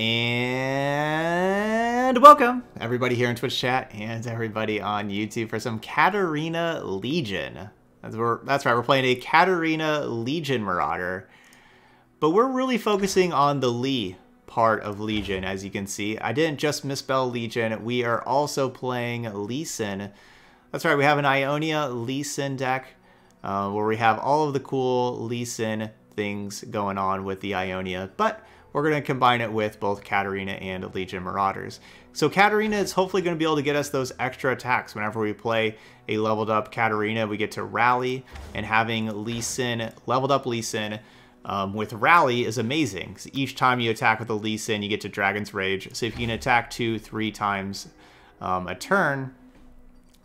And welcome everybody here in Twitch chat and everybody on YouTube for some Katarina Legion. That's, that's right, we're playing a Katarina Legion Marauder. But we're really focusing on the Lee part of Legion, as you can see. I didn't just misspell Legion, we are also playing Lee Sin. That's right, we have an Ionia Lee Sin deck uh, where we have all of the cool Lee Sin things going on with the Ionia. But we're going to combine it with both Katarina and Legion Marauders. So Katarina is hopefully going to be able to get us those extra attacks whenever we play a leveled up Katarina. We get to Rally, and having Lee Sin, leveled up Lee Sin, um, with Rally is amazing. Each time you attack with a Lee Sin, you get to Dragon's Rage. So if you can attack two, three times um, a turn,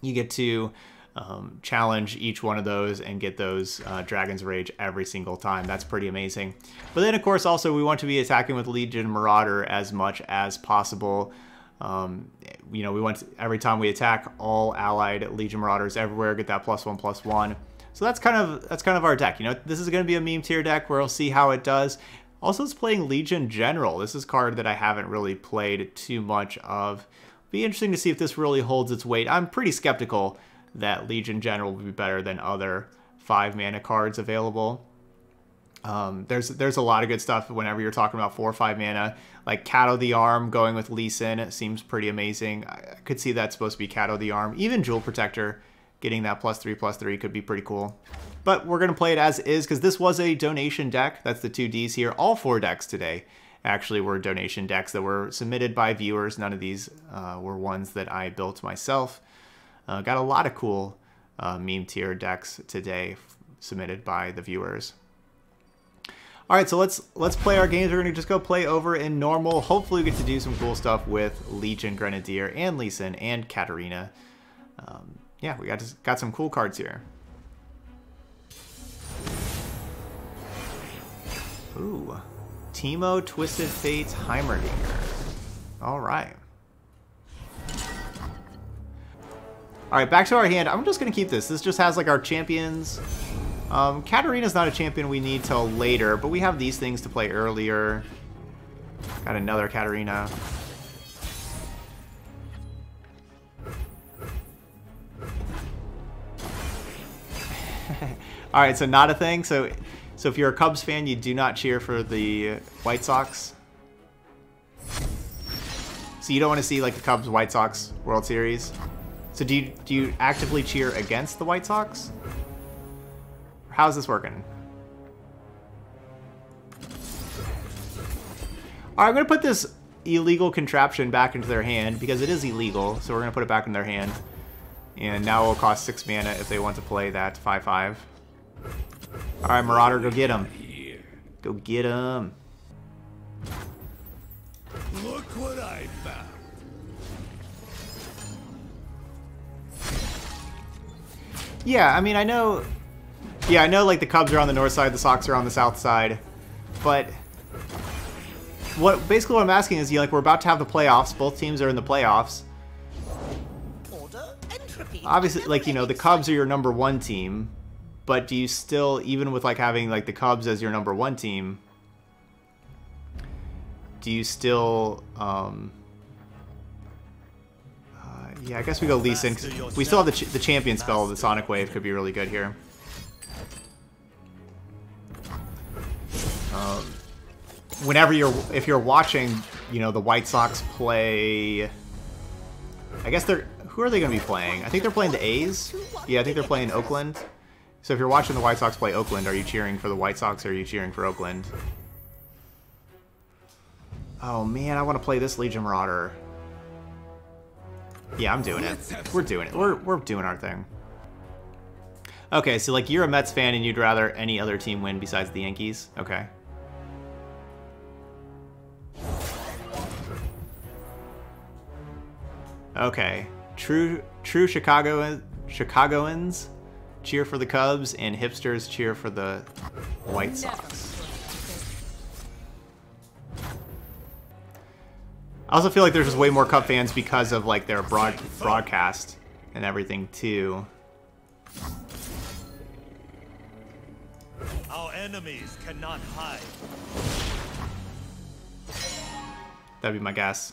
you get to um, challenge each one of those and get those uh, Dragon's Rage every single time. That's pretty amazing. But then, of course, also we want to be attacking with Legion Marauder as much as possible. Um, you know, we want to, every time we attack all allied Legion Marauders everywhere, get that plus one, plus one. So that's kind of that's kind of our deck. You know, this is going to be a meme tier deck where we'll see how it does. Also, it's playing Legion General. This is card that I haven't really played too much of. Be interesting to see if this really holds its weight. I'm pretty skeptical that Legion General would be better than other five mana cards available. Um, there's there's a lot of good stuff whenever you're talking about four or five mana. Like Kato the Arm going with Lee Sin seems pretty amazing. I could see that supposed to be Kato the Arm. Even Jeweled Protector getting that plus three plus three could be pretty cool. But we're gonna play it as is because this was a donation deck. That's the two Ds here. All four decks today actually were donation decks that were submitted by viewers. None of these uh, were ones that I built myself. Uh, got a lot of cool uh, meme tier decks today submitted by the viewers. All right, so let's let's play our games. We're gonna just go play over in normal. Hopefully, we get to do some cool stuff with Legion Grenadier and Lee Sin and Katarina. Um, yeah, we got to, got some cool cards here. Ooh, Teemo Twisted Fates Heimerdinger. All right. All right, back to our hand. I'm just going to keep this. This just has like our champions. Um, Katarina's not a champion we need till later, but we have these things to play earlier. Got another Katarina. All right, so not a thing. So, so if you're a Cubs fan, you do not cheer for the White Sox. So you don't want to see like the Cubs White Sox World Series. So do you do you actively cheer against the White Sox? How's this working? Alright, I'm going to put this illegal contraption back into their hand because it is illegal, so we're to put it back in their hand. And now it will cost 6 mana if they want to play that 5-5. Alright, Marauder, go get him. Go get him. Look what I found. Yeah, I mean, I know... Yeah, I know, like, the Cubs are on the north side, the Sox are on the south side. But... What basically what I'm asking is, you like, we're about to have the playoffs. Both teams are in the playoffs. Obviously, like, you know, the Cubs are your number one team. But do you still, even with, like, having, like, the Cubs as your number one team... Do you still, um... Yeah, I guess we go Lee Sin. We still have the, ch the champion spell. The Sonic Wave could be really good here. Um, whenever you're, if you're watching, you know, the White Sox play, I guess they're, who are they going to be playing? I think they're playing the A's. Yeah, I think they're playing Oakland. So if you're watching the White Sox play Oakland, are you cheering for the White Sox or are you cheering for Oakland? Oh man, I want to play this Legion Marauder. Yeah, I'm doing it. We're doing it. We're, we're doing our thing. Okay, so like you're a Mets fan and you'd rather any other team win besides the Yankees? Okay. Okay. True true Chicago Chicagoans cheer for the Cubs and hipsters cheer for the White Sox. I also feel like there's just way more Cup fans because of like their broad broadcast and everything too. Our enemies cannot hide. That'd be my guess.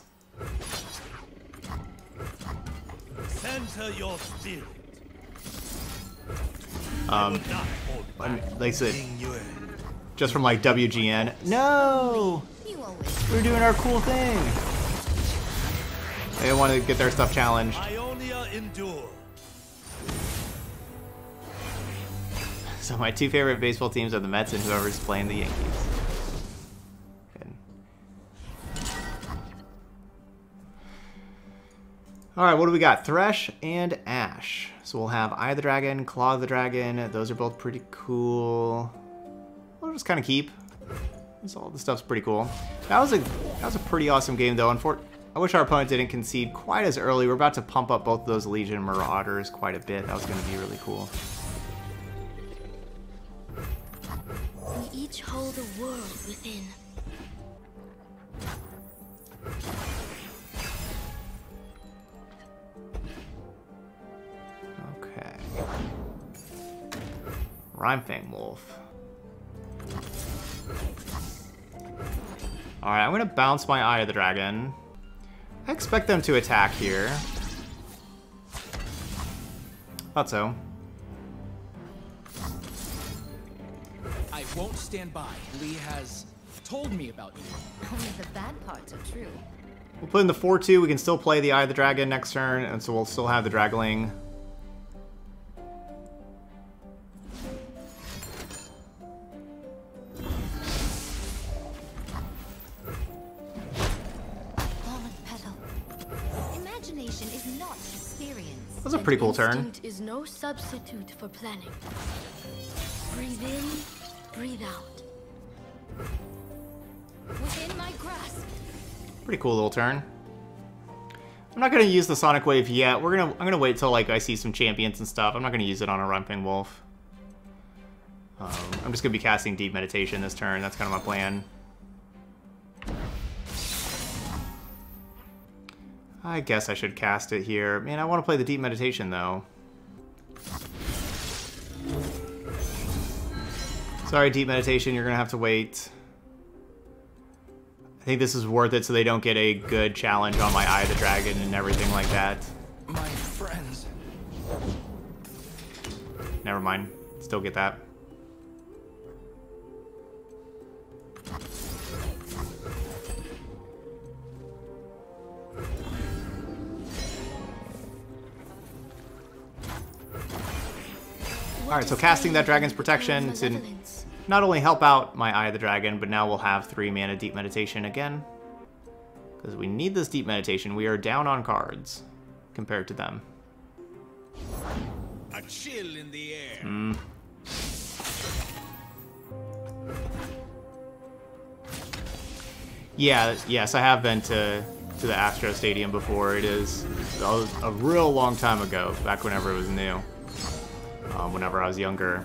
Center your spirit. Um, Would I'm- like I said, just from like WGN. No! We're doing our cool thing. They want to get their stuff challenged. Ionia endure. So my two favorite baseball teams are the Mets and whoever's playing the Yankees. Good. All right, what do we got? Thresh and Ashe. So we'll have Eye of the Dragon, Claw of the Dragon. Those are both pretty cool. We'll just kind of keep. This all the stuff's pretty cool. That was a that was a pretty awesome game though. Unfor I wish our opponent didn't concede quite as early. We're about to pump up both of those Legion Marauders quite a bit. That was going to be really cool. We each hold a world within. Okay. Rimefang Wolf. Alright, I'm gonna bounce my Eye of the Dragon. I expect them to attack here. Thought so. I won't stand by. Lee has told me about you. Only the bad parts are true. We'll put in the 4-2. We can still play the Eye of the Dragon next turn, and so we'll still have the Dragling. Imagination is not experience. That was a pretty cool turn. Is no substitute for planning. Breathe in, breathe out. Within my grasp. Pretty cool little turn. I'm not gonna use the Sonic Wave yet. We're gonna I'm gonna wait till like I see some champions and stuff. I'm not gonna use it on a Rumping Wolf. Um, I'm just gonna be casting Deep Meditation this turn. That's kind of my plan. I guess I should cast it here. Man, I want to play the Deep Meditation though. Sorry, Deep Meditation, you're gonna have to wait. I think this is worth it so they don't get a good challenge on my Eye of the Dragon and everything like that. My friends. Never mind. Still get that. Alright, so casting that Dragon's Protection to not only help out my Eye of the Dragon, but now we'll have 3 mana Deep Meditation again. Because we need this Deep Meditation. We are down on cards compared to them. A chill in the air. Hmm. Yeah, yes, I have been to to the Astro Stadium before. It is a, a real long time ago, back whenever it was new. Um, whenever I was younger.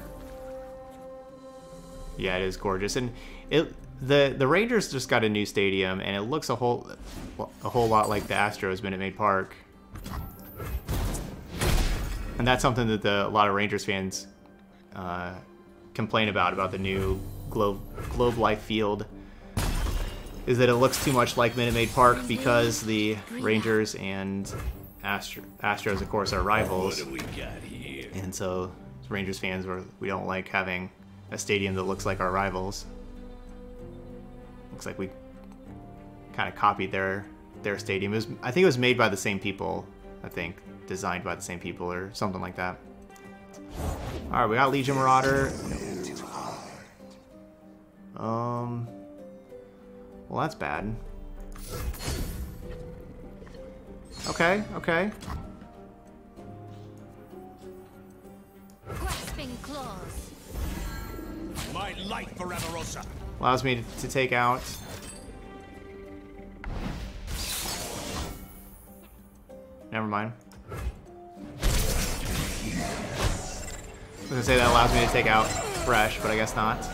Yeah, it is gorgeous, and it the the Rangers just got a new stadium, and it looks a whole a whole lot like the Astros Minute Maid Park. And that's something that the, a lot of Rangers fans uh, complain about about the new Globe Globe Life Field is that it looks too much like Minute Maid Park because the Rangers and Astro, Astros, of course, are What rivals, do we got? And so Rangers fans were we don't like having a stadium that looks like our rivals. Looks like we kind of copied their their stadium. Was, I think it was made by the same people. I think designed by the same people or something like that. All right, we got Legion Marauder. Um. Well, that's bad. Okay, okay. Grasping claws. My light for Avarosa. Allows me to, to take out. Never mind. I was gonna say that allows me to take out Thresh, but I guess not.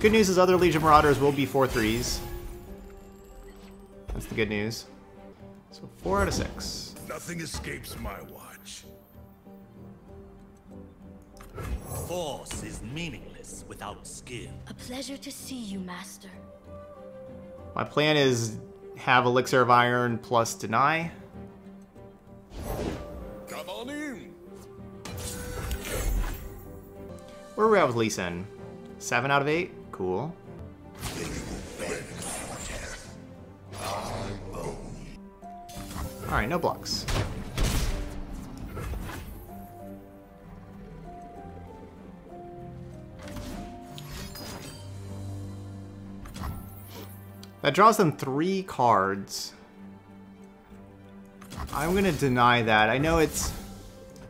Good news is other Legion Marauders will be 4-3s. That's the good news. So 4 out of 6. Nothing escapes my watch. Force is meaningless without skill. A pleasure to see you, Master. My plan is have Elixir of Iron plus Deny. Come on in. Where are we at with Lee Sin? Seven out of eight? Cool. Alright, no blocks. That draws them three cards. I'm gonna deny that. I know it's...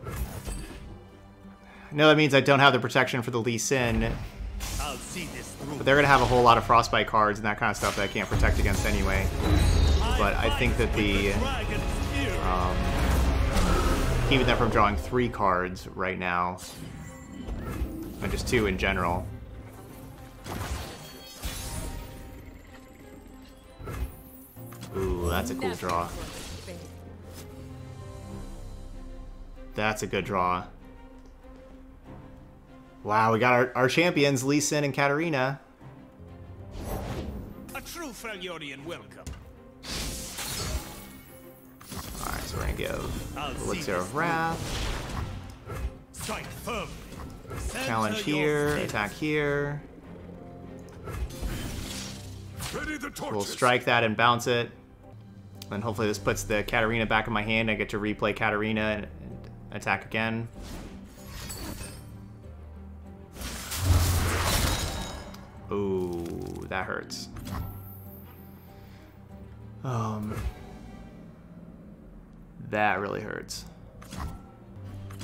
I know that means I don't have the protection for the Lee Sin, I'll see this but they're gonna have a whole lot of Frostbite cards and that kind of stuff that I can't protect against anyway. But I think that the... Um, keeping them from drawing three cards right now. And just two in general. Ooh, that's a cool draw. That's a good draw. Wow, we got our, our champions, Lee Sin and Katarina. A true Freljordian welcome. Alright, so we're gonna give Elixir of. Wrath. Challenge here, attack here. We'll strike that and bounce it. And hopefully this puts the Katarina back in my hand. I get to replay Katarina and, and attack again. Ooh, that hurts. Um, that really hurts.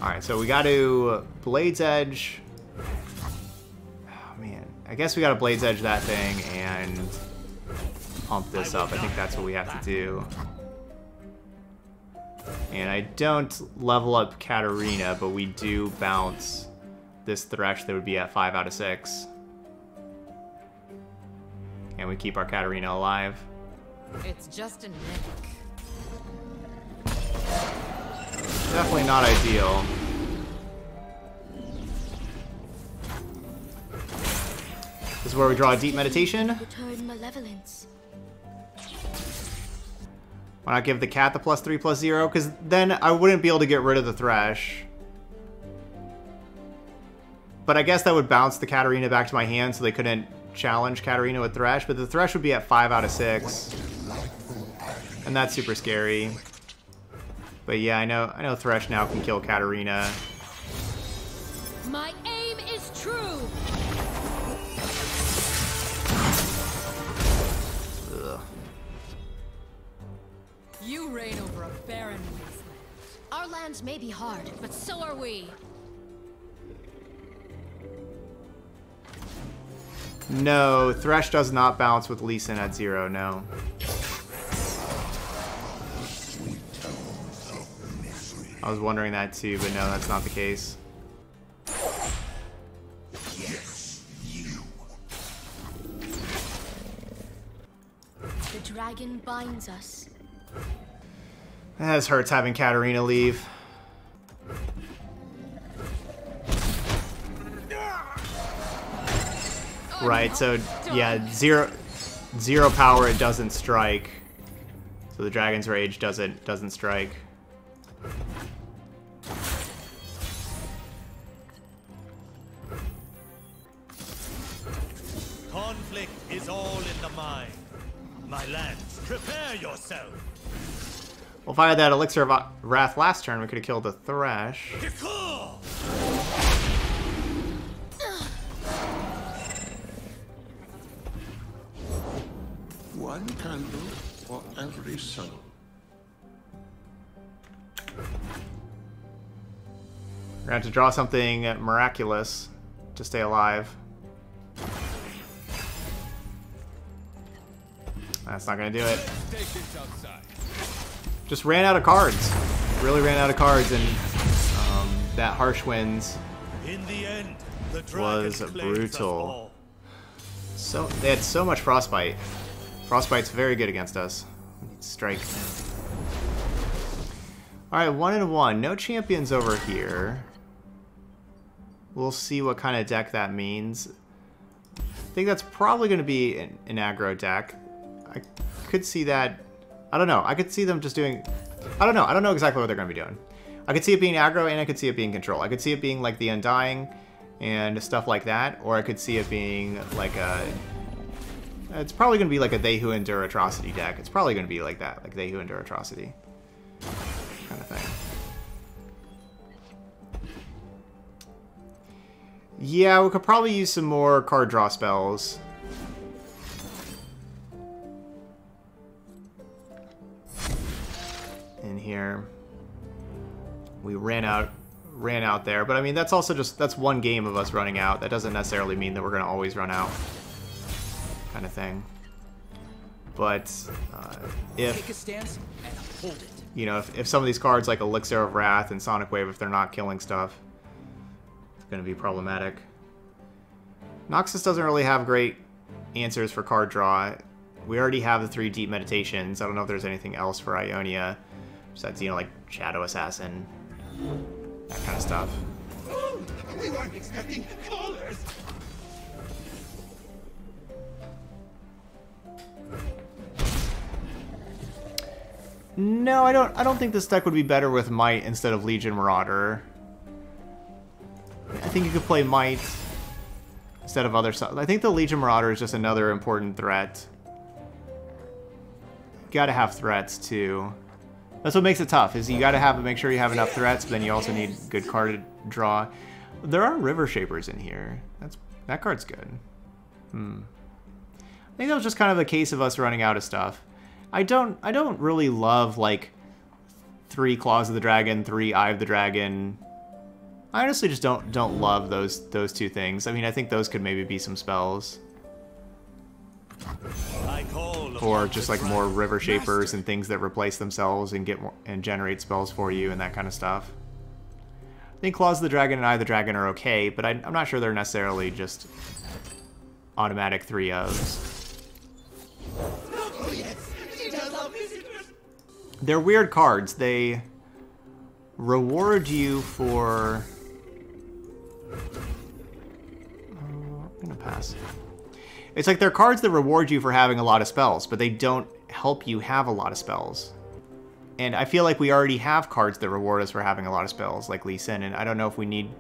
All right, so we got to Blade's Edge. Oh man, I guess we got to Blade's Edge that thing and pump this up. I think that's what we have to do. And I don't level up Katarina, but we do bounce this Thresh that would be at 5 out of 6. And we keep our Katarina alive. It's just a nick. Definitely not ideal. This is where we draw a deep meditation. Why not give the cat the plus 3 plus 0? Because then I wouldn't be able to get rid of the Thresh. But I guess that would bounce the Katarina back to my hand so they couldn't challenge Katarina with Thresh. But the Thresh would be at 5 out of 6. And that's super scary. But yeah, I know I know Thresh now can kill Katarina. Our lands may be hard, but so are we. No, Thresh does not bounce with Lee Sin at 0, no. I was wondering that too, but no, that's not the case. The dragon binds us. This hurts having Katarina leave. Right, so yeah, zero zero power it doesn't strike. So the Dragon's Rage doesn't doesn't strike. Conflict is all in the mind. My lands, prepare yourself. Well, if I had that Elixir of Wrath last turn, we could have killed the Thresh. Hikor! One candle for every soul. We're going to have to draw something miraculous to stay alive. That's not going to do it. Just ran out of cards. Really ran out of cards, and um, that Harsh Winds. In the end, the Was brutal. So they had so much Frostbite. Frostbite's very good against us. Strike. All right, one and one. No champions over here. We'll see what kind of deck that means. I think that's probably going to be an, an aggro deck. I could see that. I don't know. I could see them just doing. I don't know. I don't know exactly what they're going to be doing. I could see it being aggro and I could see it being control. I could see it being like the Undying and stuff like that, or I could see it being like a. It's probably going to be like a They Who Endure Atrocity deck. It's probably going to be like that, like They Who Endure Atrocity kind of thing. Yeah, we could probably use some more card draw spells. Here. We ran out ran out there, but I mean that's also just that's one game of us running out. That doesn't necessarily mean that we're gonna always run out. Kind of thing. But uh, if Take a stance and hold it. you know, if, if some of these cards like Elixir of Wrath and Sonic Wave, if they're not killing stuff, it's going to be problematic. Noxus doesn't really have great answers for card draw. We already have the three Deep Meditations. I don't know if there's anything else for Ionia besides, you know, like Shadow Assassin, that kind of stuff. Oh, We weren't expecting callers. No, I don't. I don't think this deck would be better with Might instead of Legion Marauder. I think you could play Might instead of other stuff. I think the Legion Marauder is just another important threat. Gotta have threats too. That's what makes it tough. Is you gotta have make sure you have enough threats, but then you also need good card to draw. There are River Shapers in here. That's that card's good. Hmm. I think that was just kind of a case of us running out of stuff. I don't I don't really love like three Claws of the Dragon, three Eye of the Dragon. I honestly just don't don't love those those two things. I mean, I think those could maybe be some spells. Or just like more river shapers and things that replace themselves and get and generate spells for you and that kind of stuff. I think Claws of the Dragon and Eye of the Dragon are okay, but I, I'm not sure they're necessarily just automatic three O's. They're weird cards. They reward you for. Uh, I'm gonna pass. It's like they're cards that reward you for having a lot of spells, but they don't help you have a lot of spells. And I feel like we already have cards that reward us for having a lot of spells, like Lee Sin, and I don't know if we need...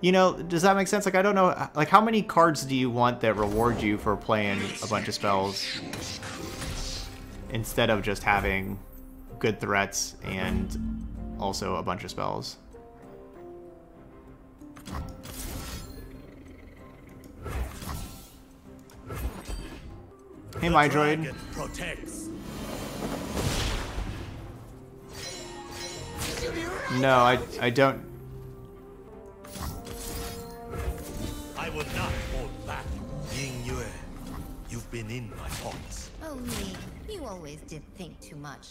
You know, does that make sense? Like, I don't know, like, how many cards do you want that reward you for playing a bunch of spells instead of just having good threats and also a bunch of spells? Hey, The my droid. protects. No, I, I don't. I will not hold back. Ying Yue, you've been in my thoughts. Oh, me. You always did think too much.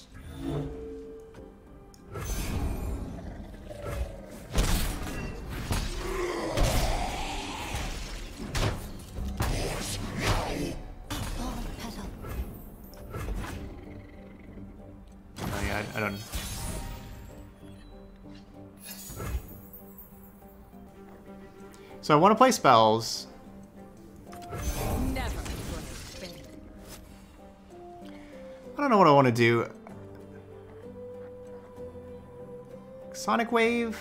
I, don't. So I want to play spells. Never. I don't know what I want to do. Sonic Wave?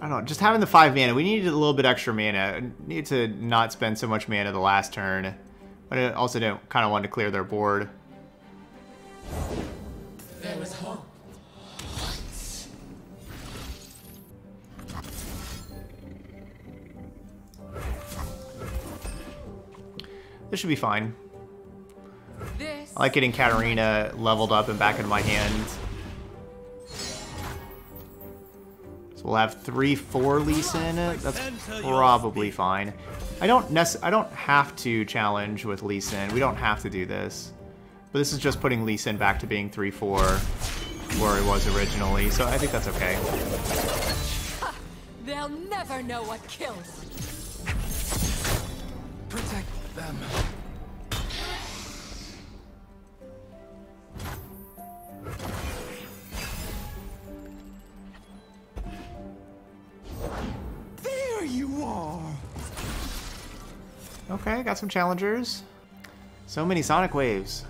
I don't know, just having the 5 mana. We needed a little bit extra mana. Need to not spend so much mana the last turn. But I also don't kind of want to clear their board. There is hope. This should be fine. This I like getting Katarina leveled up and back into my hand. So we'll have three, four Lee Sin. That's probably fine. I don't nec- I don't have to challenge with Lee Sin. We don't have to do this. But this is just putting Lee Sin back to being 3-4 where it was originally. So I think that's okay. they'll never know what kills. Protect them. There you are. Okay, got some challengers. So many sonic waves.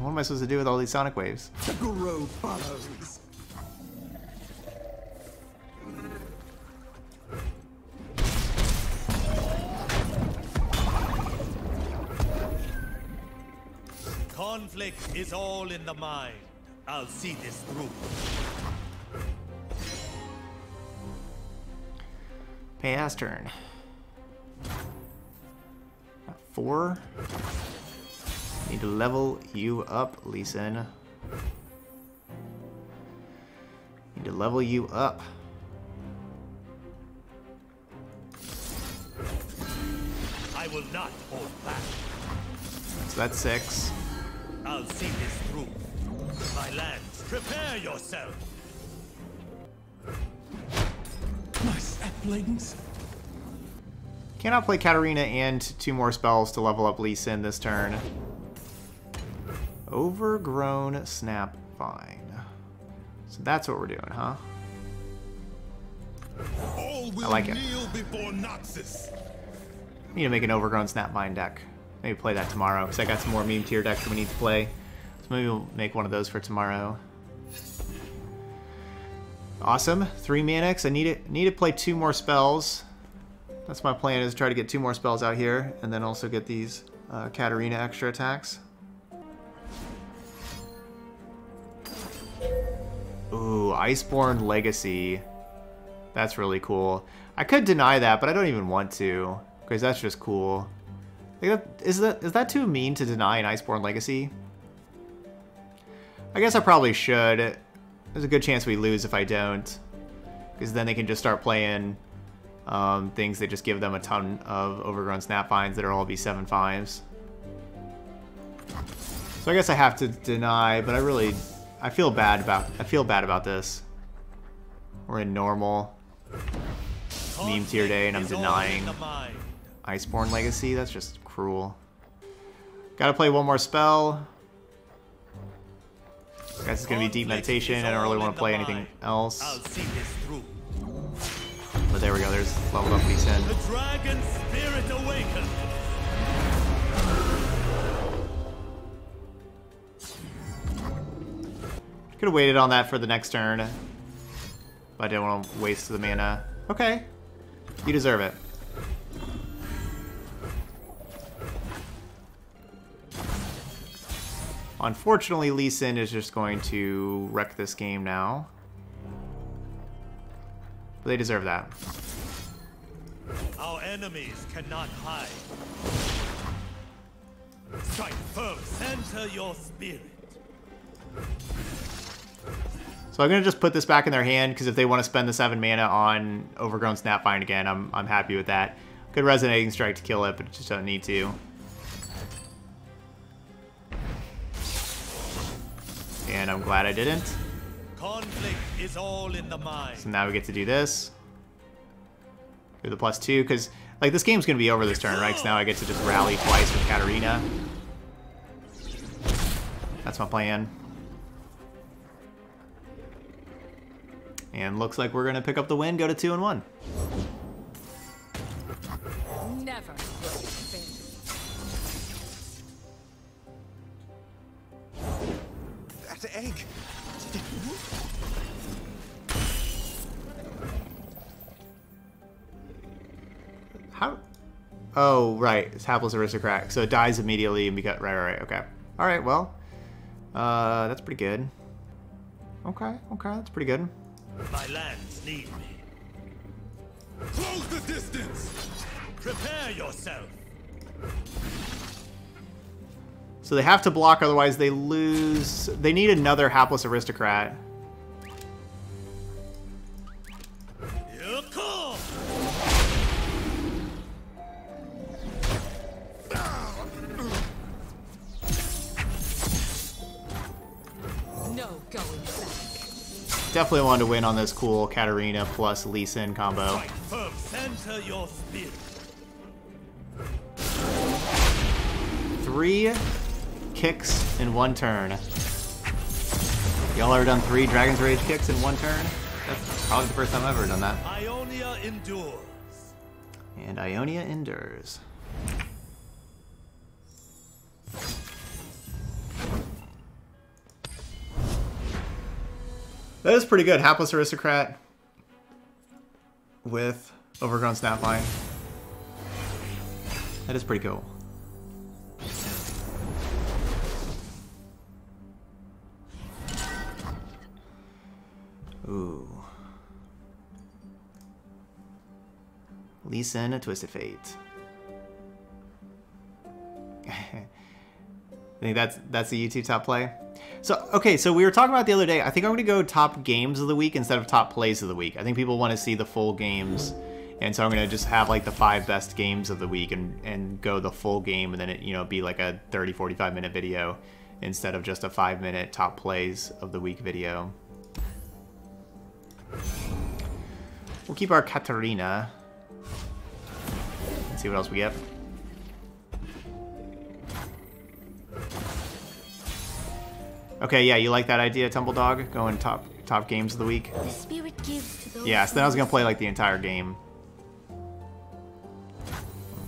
What am I supposed to do with all these sonic waves? The guru follows. Conflict is all in the mind. I'll see this through. Pass turn. Four. Need to level you up, Lee Sin. Need to level you up. I will not hold back. So that's six. I'll see this through. My lands, prepare yourself. My saplings. Cannot play Katarina and two more spells to level up Lee Sin this turn. Overgrown Snapvine. So that's what we're doing, huh? All I like it. kneel before Noxus. Need to make an overgrown Snapvine deck. Maybe play that tomorrow, because I got some more meme tier decks that we need to play. So maybe we'll make one of those for tomorrow. Awesome. Three Manix. I need to, need to play two more spells. That's my plan, is try to get two more spells out here, and then also get these uh, Katarina extra attacks. Iceborne Legacy. That's really cool. I could deny that, but I don't even want to, because that's just cool. Is that is that too mean to deny an Iceborne Legacy? I guess I probably should. There's a good chance we lose if I don't, because then they can just start playing um, things that just give them a ton of overgrown snapvines that are all be seven fives. So I guess I have to deny, but I really, I feel bad about, I feel bad about this. We're in normal meme tier day, and I'm Conflict is all denying in the mind. Iceborne Legacy. That's just cruel. Gotta play one more spell. I Guess it's gonna be deep meditation. I don't really want to play anything else. I'll see this through. But there we go. There's leveled up Lee Sin. The dragon spirit awakened. Could have waited on that for the next turn. But I didn't want to waste the mana. Okay. You deserve it. Unfortunately, Lee Sin is just going to wreck this game now. But they deserve that. Our enemies cannot hide. Strike first. Center your spirit. So I'm gonna just put this back in their hand because if they want to spend the seven mana on Overgrown Snapvine again, I'm I'm happy with that. Good resonating strike to kill it, but just don't need to. And I'm glad I didn't. Conflict is all in the mind. So now we get to do this. Do the plus two, because like this game's gonna be over this turn, right? Because now I get to just rally twice with Katarina. That's my plan. And looks like we're gonna pick up the win, go to two and one. Never. That egg. Did it move? How? Oh, right. It's hapless aristocrat. So it dies immediately and because right, right, right. Okay. All right. Well, uh, that's pretty good. Okay. Okay. That's pretty good. My lands need me. Close the distance. Prepare yourself. So they have to block, otherwise they lose. They need another hapless aristocrat. Definitely wanted to win on this cool Katarina plus Lee Sin combo. Strike firm. Center your spirit. Three kicks in one turn. Y'all ever done three Dragon's Rage kicks in one turn? That's probably the first time I've ever done that. Ionia endures. And Ionia endures. That is pretty good. Hapless Aristocrat with Overgrown Snapvine. That is pretty cool. Ooh. Lee Sin, a Twisted Fate. I think that's that's the YouTube top play. So okay, so we were talking about the other day. I think I'm gonna go top games of the week instead of top plays of the week. I think people want to see the full games, and so I'm gonna just have like the five best games of the week and and go the full game, and then it you know be like a 30 45 minute video instead of just a five minute top plays of the week video. We'll keep our Katarina. Let's see what else we get. Okay, yeah, you like that idea, Tumble Dog? Going top top games of the week? The spirit gives to those Yeah, so then I was gonna play like the entire game.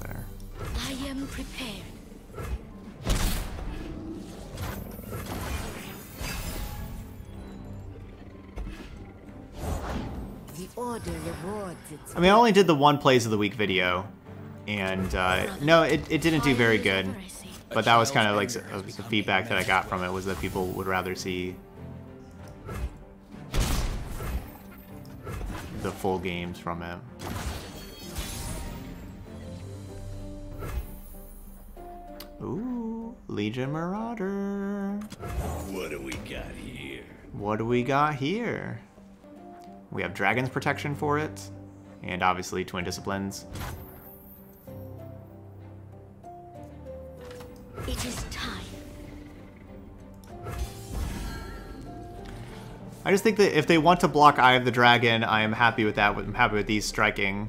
There. I am prepared. The order rewards its I mean, I only did the one plays of the week video, and uh, no, it, it didn't do very good. Whatever I see. But that was kind of like the feedback that I got from it was that people would rather see the full games from it. Ooh, Legion Marauder. What do we got here? What do we got here? We have Dragon's Protection for it, and obviously Twin Disciplines. It is time. I just think that if they want to block Eye of the Dragon, I am happy with that. I'm happy with these striking.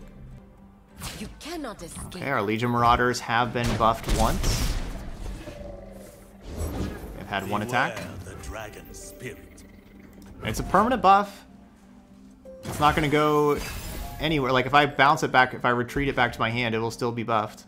You cannot escape. Okay, our Legion Marauders have been buffed once. They've had one attack. The dragon spirit. It's a permanent buff. It's not going to go anywhere. Like, if I bounce it back, if I retreat it back to my hand, it will still be buffed.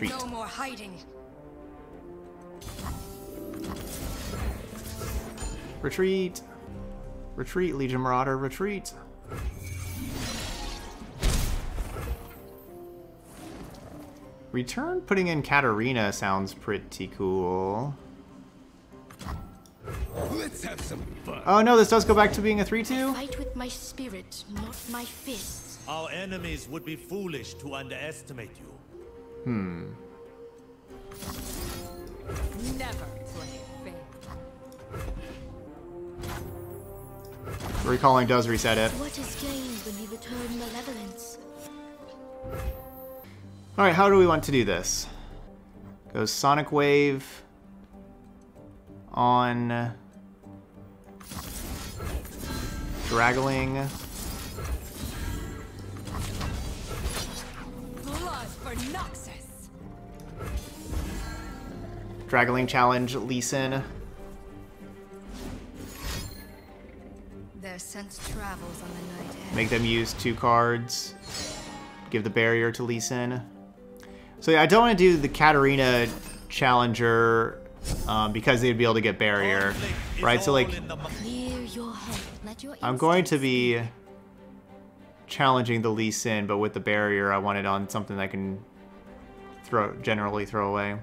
Retreat. No more hiding. Retreat. Retreat, Legion Marauder, retreat. Return putting in Katarina sounds pretty cool. Let's have some fun. Oh no, this does go back to being a 3-2? Fight with my spirit, not my fists. Our enemies would be foolish to underestimate you. Never play fair. Recalling does reset it. What is gained when we return malevolence? Alright, how do we want to do this? Goes Sonic Wave on Dragling. Blood for Noxus. Dragling Challenge Lee Sin. Their sense travels on the night air. Make them use two cards. Give the barrier to Lee Sin. So yeah, I don't want to do the Katarina Challenger um, because they'd be able to get barrier, right? So like, in the mi- Clear your. Let your I'm going to be challenging the Lee Sin, but with the barrier, I want it on something I can throw, generally throw away.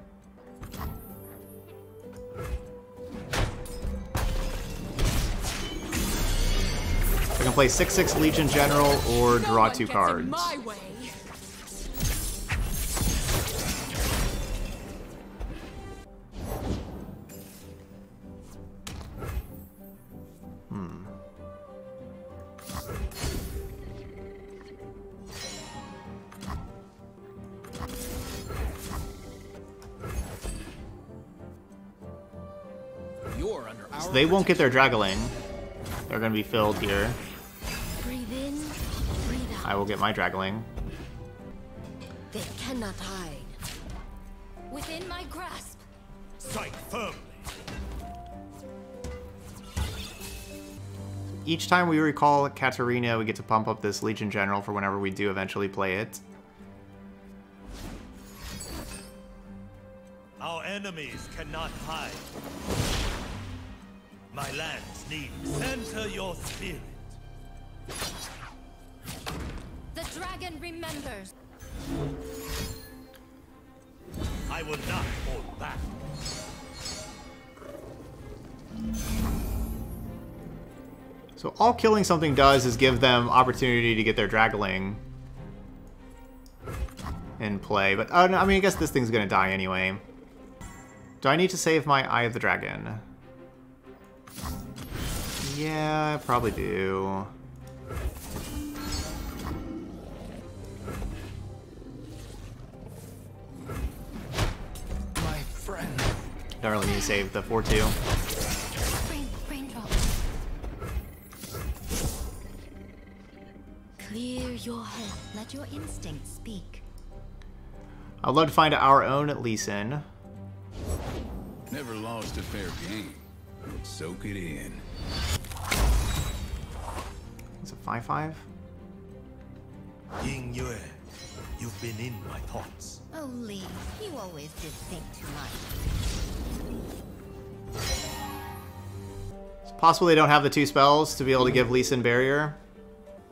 can play 6-6 Legion General or draw two cards. Hmm. they won't get their Dragaling. They're gonna be filled here. I will get my Dragonling. They cannot hide. Within my grasp. Strike firmly. Each time we recall Katarina, we get to pump up this Legion General for whenever we do eventually play it. Our enemies cannot hide. My lands need center your spirit. Dragon remembers. I will not hold back. So all killing something does is give them opportunity to get their Dragonling in play. But, oh, no, I mean, I guess this thing's gonna die anyway. Do I need to save my Eye of the Dragon? Yeah, I probably do. Don't really need to save the 4-2. Rain, raindrop. Clear your head. Let your instincts speak. I'd love to find our own Lee Sin. Never lost a fair game. Soak it in. It's a 5-5? Ying Yue, you've been in my thoughts. Oh, Lee, you always did think too much. Possible they don't have the two spells to be able to give Lee Sin Barrier.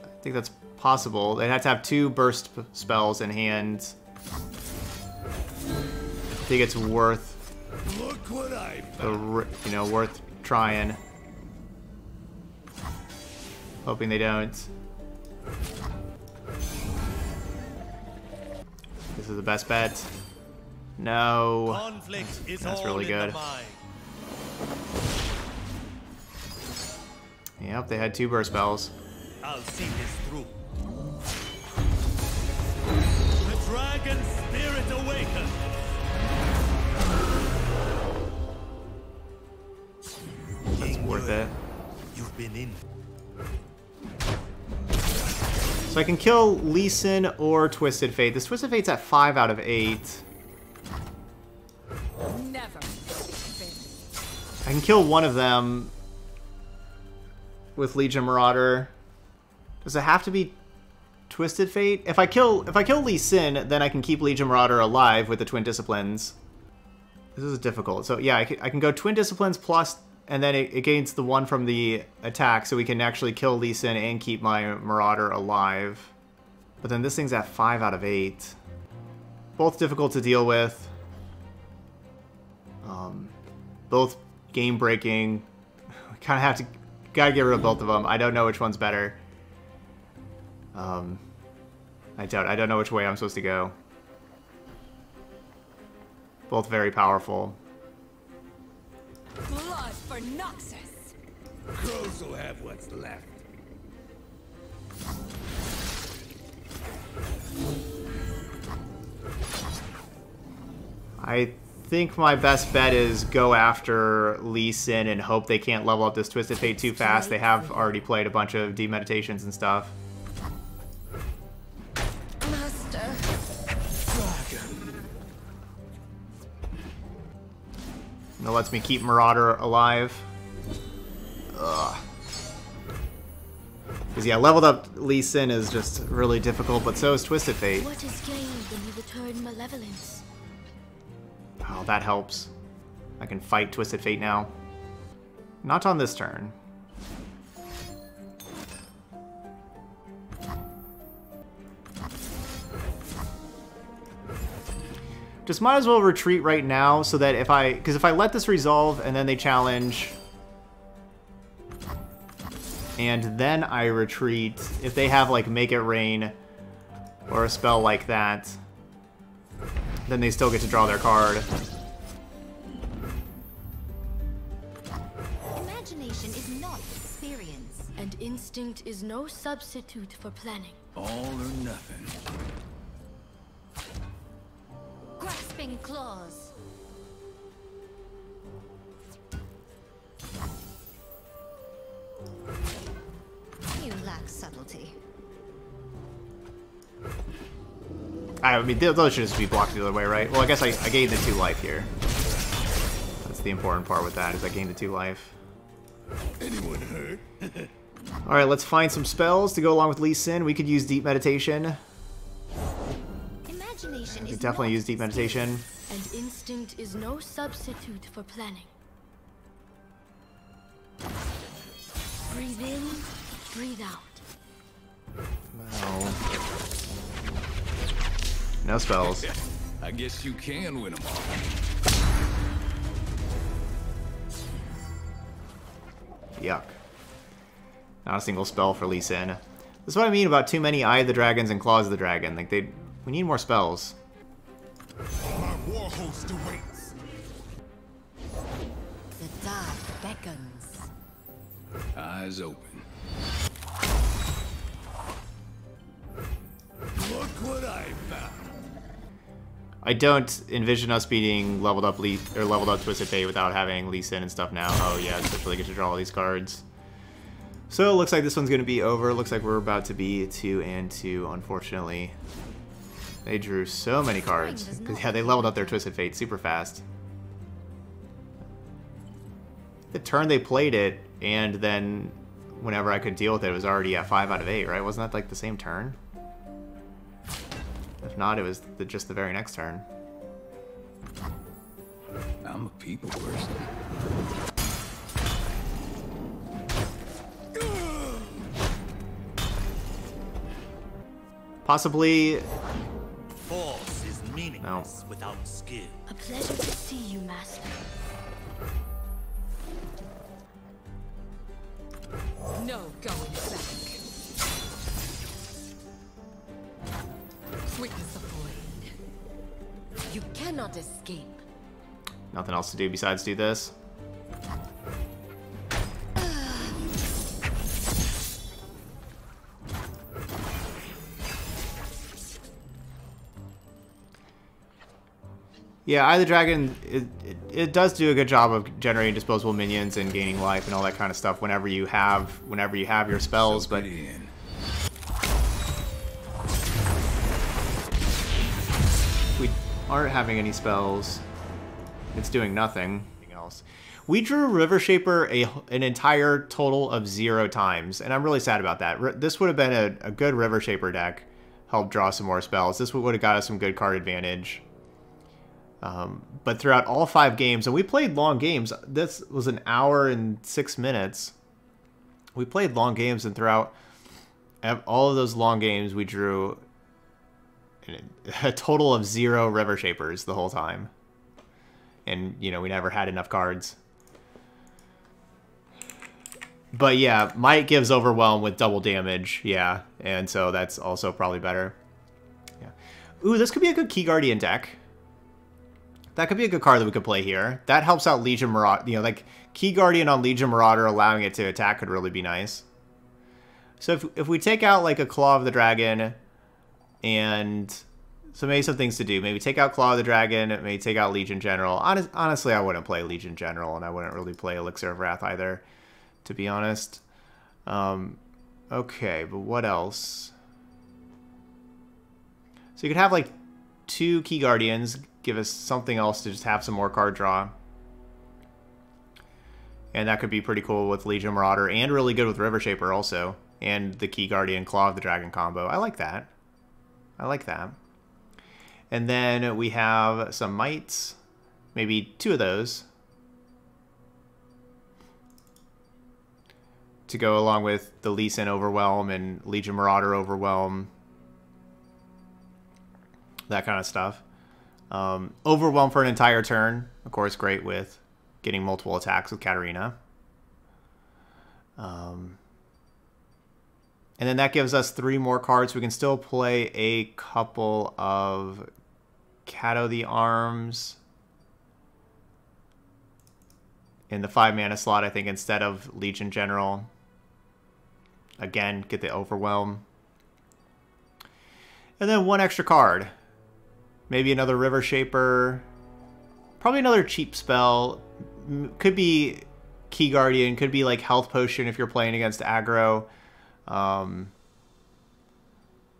I think that's possible. They'd have to have two burst spells in hand. I think it's worth Look what I the you know worth trying. Hoping they don't. This is the best bet. No. Conflict is That's really good. The mind. Yep, they had two burst spells. I'll see this through. The dragon spirit awakens. That's worth it. You've been in. So I can kill Lee Sin or Twisted Fate. This Twisted Fate's at 5 out of 8. Never. I can kill one of them with Legion Marauder. Does it have to be Twisted Fate? If I kill if I kill Lee Sin, then I can keep Legion Marauder alive with the Twin Disciplines. This is difficult. So yeah, I can, I can go Twin Disciplines plus, and then it, it gains the one from the attack, so we can actually kill Lee Sin and keep my Marauder alive. But then this thing's at 5 out of 8. Both difficult to deal with. Um, both game breaking. Kind of have to, gotta get rid of both of them. I don't know which one's better. Um, I don't, I don't know which way I'm supposed to go. Both very powerful. Blood for Noxus. Crows will have what's left. I think my best bet is go after Lee Sin and hope they can't level up this Twisted Fate too fast. They have already played a bunch of Deep Meditations and stuff. Master. And it lets me keep Marauder alive. Ugh. Because, yeah, leveled up Lee Sin is just really difficult, but so is Twisted Fate. What is gained when you return malevolence? Oh, that helps. I can fight Twisted Fate now. Not on this turn. Just might as well retreat right now so that if I... Because if I let this resolve and then they challenge... And then I retreat, if they have like Make It Rain or a spell like that, then they still get to draw their card. Imagination is not experience. And instinct is no substitute for planning. All or nothing. Grasping claws. You lack subtlety. I mean, those should just be blocked the other way, right? Well, I guess I, I gained the two life here. That's the important part with that, is I gained the two life. Anyone hurt? Alright, let's find some spells to go along with Lee Sin. We could use Deep Meditation. Imagination We is could definitely use Deep Meditation. And instinct is no substitute for planning. Breathe in, breathe out. No. No spells. I guess you can win them all. Yuck. Not a single spell for Lee Sin. This is what I mean about too many Eye of the Dragons and Claws of the Dragon. Like, they... We need more spells. My war host awaits. The dark beckons. Eyes open. I don't envision us being leveled up Lee or leveled up Twisted Fate without having Lee Sin and stuff now. Oh yeah, really good to draw all these cards. So it looks like this one's gonna be over. Looks like we're about to be two and two, unfortunately. They drew so many cards. yeah, they leveled up their Twisted Fate super fast. The turn they played it, and then whenever I could deal with it, it was already at 5 out of 8, right? Wasn't that like the same turn? If not, it was the, just the very next turn. I'm a people person. Possibly Force is meaningless without skill. A pleasure to see you, Master. No going back. Quick as the blade. You cannot escape. nothing else to do besides do this. Yeah, Eye of the Dragon, it, it, it does do a good job of generating disposable minions and gaining life and all that kind of stuff whenever you have whenever you have your spells, but aren't having any spells, it's doing nothing. Else. We drew River Shaper a, an entire total of zero times, and I'm really sad about that. This would have been a, a good River Shaper deck, help draw some more spells. This would have got us some good card advantage. Um, but throughout all five games, and we played long games. This was an hour and six minutes. We played long games, and throughout all of those long games, we drew a total of zero River Shapers the whole time. And, you know, we never had enough cards. But yeah, Might gives Overwhelm with double damage, yeah. And so that's also probably better. Yeah. Ooh, this could be a good Key Guardian deck. That could be a good card that we could play here. That helps out Legion Marauder. You know, like, Key Guardian on Legion Marauder allowing it to attack could really be nice. So if, if we take out, like, a Claw of the Dragon and so maybe some things to do. Maybe take out Claw of the Dragon. Maybe take out Legion General. Honest, honestly, I wouldn't play Legion General, and I wouldn't really play Elixir of Wrath either, to be honest. Um, okay, but what else? So you could have like two Key Guardians, give us something else to just have some more card draw. And that could be pretty cool with Legion Marauder, and really good with River Shaper also, and the Key Guardian Claw of the Dragon combo. I like that. I like that. And then we have some mites, maybe two of those. To go along with the Lee Sin Overwhelm and Legion Marauder Overwhelm. That kind of stuff. Um, overwhelm for an entire turn. Of course, great with getting multiple attacks with Katarina. Um, and then that gives us three more cards. We can still play a couple of Kato the Arms in the five mana slot, I think, instead of Legion General. Again, get the Overwhelm. And then one extra card. Maybe another River Shaper. Probably another cheap spell. Could be Key Guardian. Could be like Health Potion if you're playing against aggro. Um,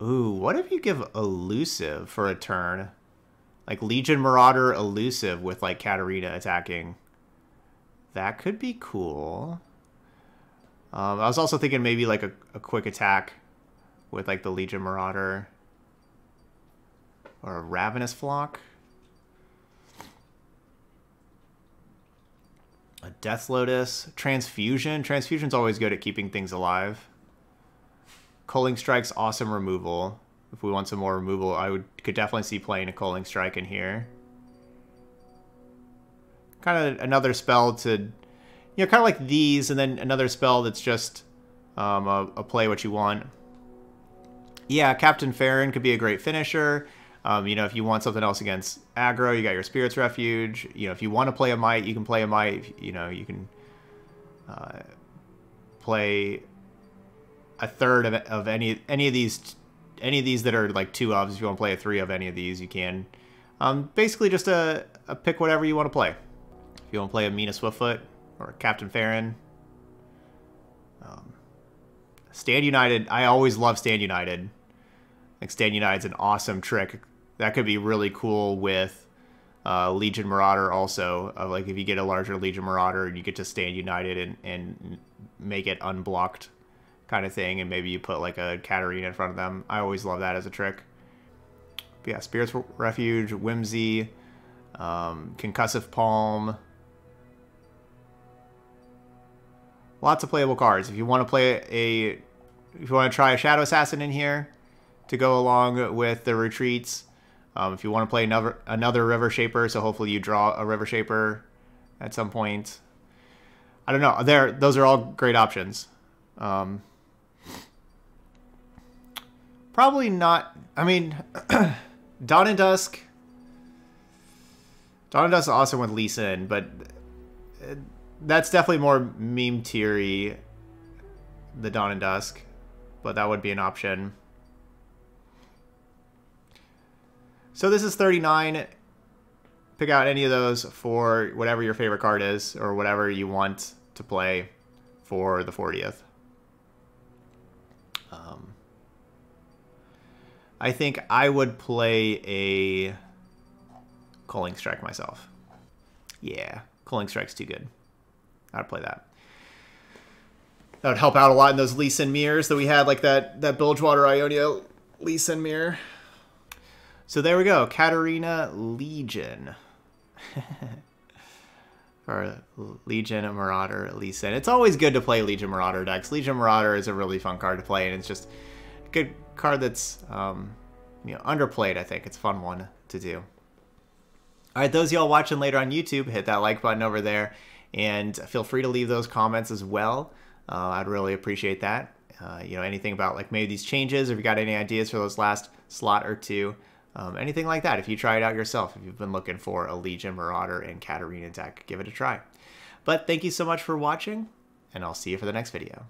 ooh, what if you give elusive for a turn? Like Legion Marauder elusive with like Katarina attacking. That could be cool. Um, I was also thinking maybe like a, a quick attack with like the Legion Marauder. Or a Ravenous Flock. A Death Lotus. Transfusion. Transfusion's always good at keeping things alive. Culling Strike's awesome removal. If we want some more removal, I would could definitely see playing a Culling Strike in here. Kind of another spell to, you know, kind of like these, and then another spell that's just um, a, a play what you want. Yeah, Captain Farron could be a great finisher. Um, you know, if you want something else against aggro, you got your Spirit's Refuge. You know, if you want to play a Might, you can play a Might. You know, you can uh, play a third of, of any any of these any of these that are like two ofs. If you want to play a three of any of these, you can. Um, basically, just a, a pick whatever you want to play. If you want to play a Minah Swiftfoot or Captain Farron. Um, Stand United. I always love Stand United. Like Stand United's an awesome trick that could be really cool with uh, Legion Marauder also. Of like if you get a larger Legion Marauder and you get to stand united and, and make it unblocked kind of thing, and maybe you put like a Katarina in front of them. I always love that as a trick. But yeah, Spirit's Refuge, Whimsy, um, Concussive Palm. Lots of playable cards. If you want to play a, if you want to try a Shadow Assassin in here to go along with the retreats, um, if you want to play another another River Shaper, so hopefully you draw a River Shaper at some point. I don't know. There, those are all great options. Um, probably not. I mean, Dawn and Dusk. Dawn and Dusk also with Lee Sin, but that's definitely more meme tiery. The Dawn and Dusk, but that would be an option. So this is 39. Pick out any of those for whatever your favorite card is or whatever you want to play for the 40th. Um, I think I would play a Culling Strike myself. Yeah, Culling Strike's too good. I'd play that. That would help out a lot in those Lee Sin mirrors that we had, like that, that Bilgewater Ionia Lee Sin mirror. So there we go, Katarina Legion. or Legion Marauder Lee Sin. It's always good to play Legion Marauder decks. Legion Marauder is a really fun card to play, and it's just good card that's um, you know underplayed. I think it's a fun one to do. All right, those of y'all watching later on YouTube, hit that like button over there, and feel free to leave those comments as well. Uh, I'd really appreciate that. Uh, you know, anything about like maybe these changes, if you got any ideas for those last slot or two, um, anything like that. If you try it out yourself, if you've been looking for a Legion, Marauder, and Katarina deck, give it a try. But thank you so much for watching, and I'll see you for the next video.